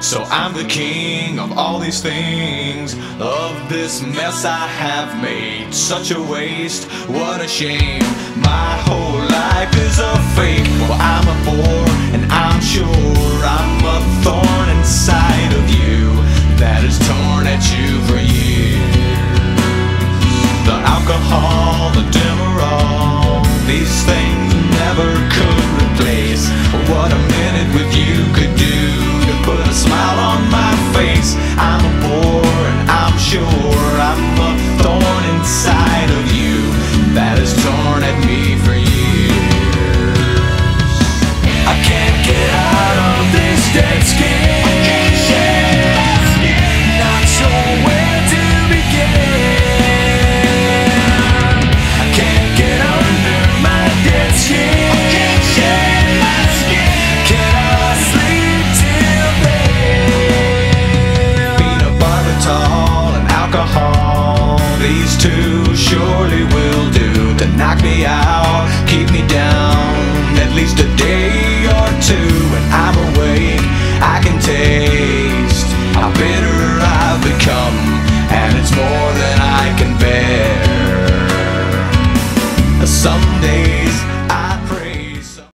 So I'm the king of all these things, of this mess I have made. Such a waste, what a shame, my whole life. these two surely will do to knock me out, keep me down at least a day or two. When I'm awake, I can taste how bitter I've become, and it's more than I can bear. Some days